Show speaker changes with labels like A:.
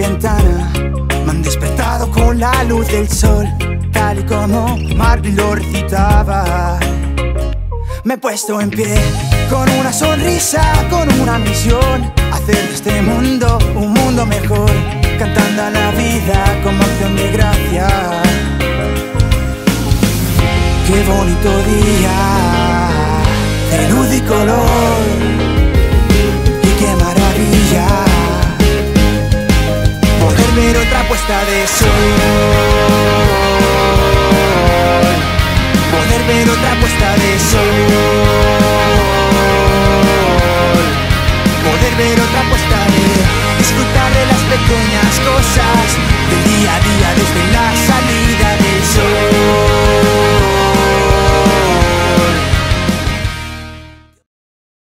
A: ventana me han despertado con la luz del sol, tal y como Marvin lo recitaba. Me he puesto en pie con una sonrisa, con una misión, hacer de este mundo un mundo mejor, cantando a la vida como acción de gracia. Qué bonito día, de luz y color, puesta de sol, poder ver otra puesta de sol, poder ver otra puesta de disfrutar de las pequeñas cosas.